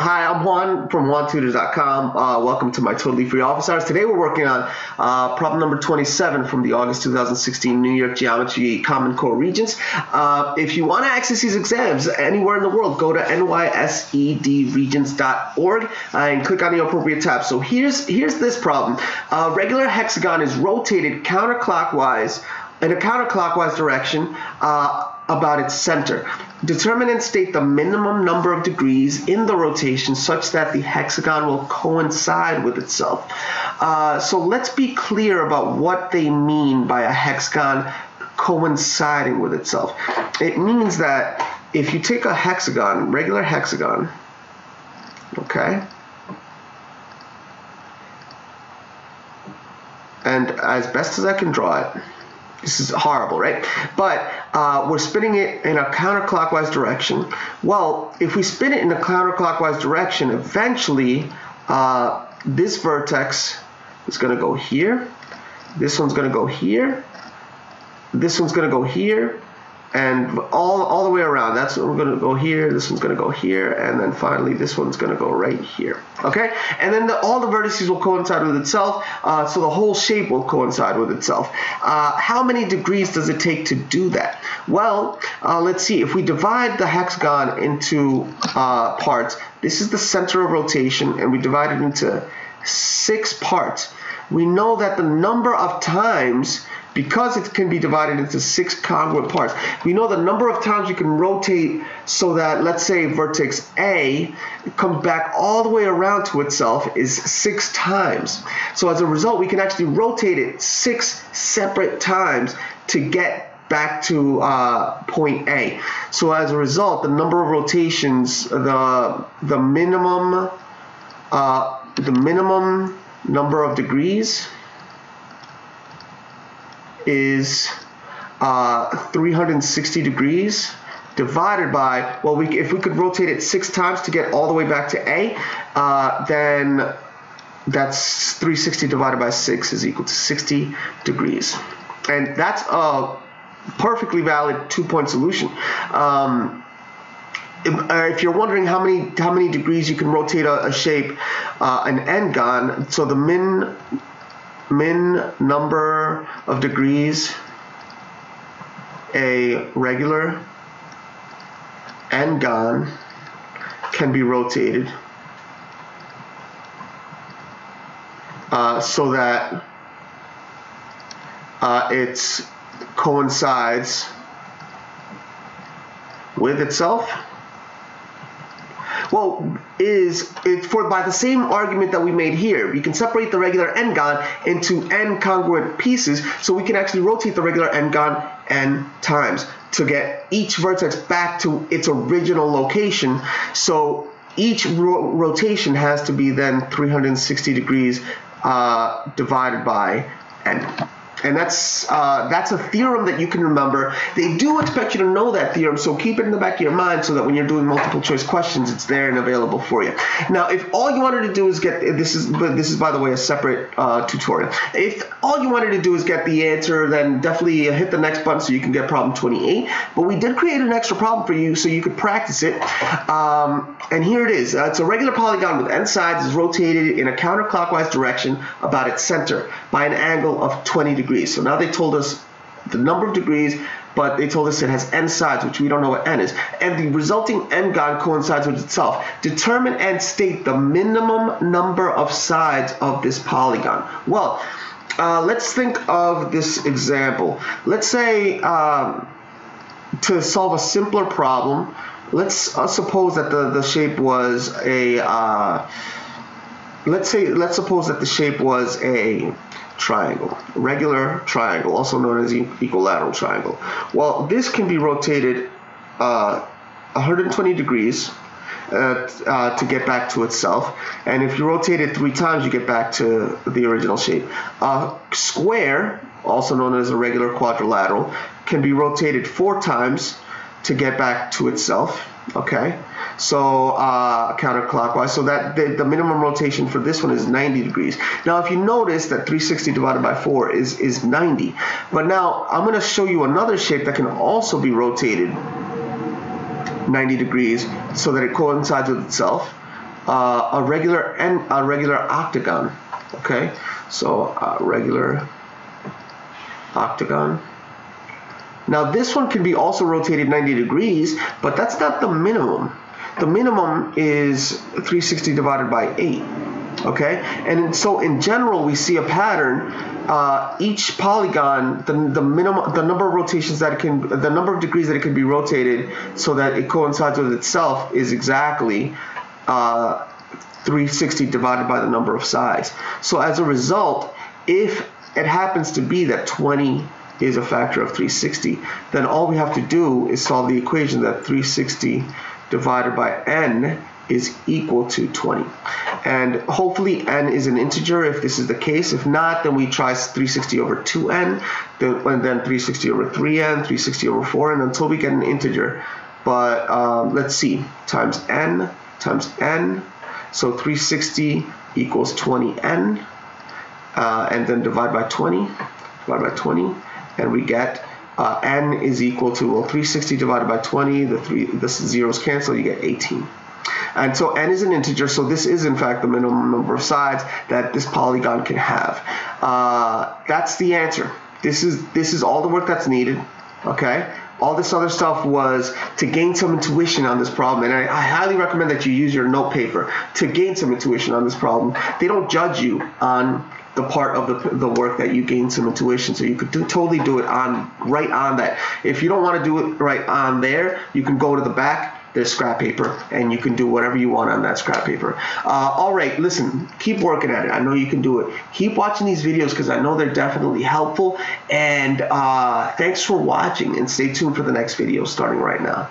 Hi, I'm Juan from JuanTutors.com. Uh, welcome to my totally free office hours. Today we're working on uh, problem number 27 from the August 2016 New York Geometry Common Core Regents. Uh, if you want to access these exams anywhere in the world, go to nysedregents.org uh, and click on the appropriate tab. So here's here's this problem. A regular hexagon is rotated counterclockwise in a counterclockwise direction uh, about its center. Determine and state the minimum number of degrees in the rotation such that the hexagon will coincide with itself. Uh, so let's be clear about what they mean by a hexagon coinciding with itself. It means that if you take a hexagon, regular hexagon, okay, and as best as I can draw it, this is horrible, right? But uh, we're spinning it in a counterclockwise direction. Well, if we spin it in a counterclockwise direction, eventually uh, this vertex is going to go here. This one's going to go here. This one's going to go here and all, all the way around. That's what we're going to go here. This one's going to go here, and then finally this one's going to go right here. Okay, and then the, all the vertices will coincide with itself, uh, so the whole shape will coincide with itself. Uh, how many degrees does it take to do that? Well, uh, let's see. If we divide the hexagon into uh, parts, this is the center of rotation, and we divide it into six parts. We know that the number of times because it can be divided into six congruent parts, we know the number of times you can rotate so that, let's say, vertex A comes back all the way around to itself is six times. So as a result, we can actually rotate it six separate times to get back to uh, point A. So as a result, the number of rotations, the the minimum, uh, the minimum number of degrees is uh, 360 degrees divided by, well, we, if we could rotate it six times to get all the way back to A, uh, then that's 360 divided by 6 is equal to 60 degrees. And that's a perfectly valid two-point solution. Um, if, uh, you're wondering how many how many degrees you can rotate a, a shape, uh, an n-gon, so the min min number of degrees a regular n-gon can be rotated uh, so that uh, it coincides with itself well, is it for by the same argument that we made here. We can separate the regular n-gon into n congruent pieces, so we can actually rotate the regular n-gon n times to get each vertex back to its original location. So each ro rotation has to be then 360 degrees uh, divided by n and that's uh, that's a theorem that you can remember. They do expect you to know that theorem, so keep it in the back of your mind so that when you're doing multiple choice questions, it's there and available for you. Now, if all you wanted to do is get this is this is by the way a separate uh, tutorial. If all you wanted to do is get the answer, then definitely hit the next button so you can get problem 28. But we did create an extra problem for you so you could practice it. Um, and here it is. Uh, it's a regular polygon with n sides is rotated in a counterclockwise direction about its center by an angle of 20 degrees. So now they told us the number of degrees, but they told us it has n sides, which we don't know what n is. And the resulting n-gon coincides with itself. Determine and state the minimum number of sides of this polygon. Well, uh, let's think of this example. Let's say um, to solve a simpler problem, let's uh, suppose that the, the shape was a, uh, let's say, let's suppose that the shape was a triangle, regular triangle, also known as equilateral triangle. Well, this can be rotated uh, 120 degrees uh, uh, to get back to itself. And if you rotate it three times, you get back to the original shape. A square, also known as a regular quadrilateral, can be rotated four times to get back to itself. Okay, so uh, counterclockwise. So that the, the, minimum rotation for this one is 90 degrees. Now, if you notice that 360 divided by 4 is, is 90. But now I'm going to show you another shape that can also be rotated 90 degrees so that it coincides with itself. uh, a regular and a regular octagon. Okay, so a regular octagon. Now this one can be also rotated 90 degrees, but that's not the minimum. The minimum is 360 divided by 8. Okay, and so in general we see a pattern. Uh, each polygon, the, the minimum, the number of rotations that it can, the number of degrees that it can be rotated so that it coincides with itself is exactly uh, 360 divided by the number of sides. So as a result, if it happens to be that 20 is a factor of 360, then all we have to do is solve the equation that 360 divided by n is equal to 20. And hopefully n is an integer if this is the case. If not, then we try 360 over 2n, and then 360 over 3n, 360 over 4n until we get an integer. But um, let's see, times n times n. So 360 equals 20n, uh, and then divide by 20, divide by 20, and we get uh, n is equal to well 360 divided by 20 the three the zeros cancel you get 18 and so n is an integer so this is in fact the minimum number of sides that this polygon can have. Uh, that's the answer. This is this is all the work that's needed okay? All this other stuff was to gain some intuition on this problem and I, I, highly recommend that you use your note paper to gain some intuition on this problem. They don't judge you on the part of the, the work that you gain some intuition. So you could do, totally do it on right on that. If you don't want to do it right on there, you can go to the back. There's scrap paper, and you can do whatever you want on that scrap paper. Uh, all right, listen, keep working at it. I know you can do it. Keep watching these videos because I know they're definitely helpful. And uh, thanks for watching, and stay tuned for the next video starting right now.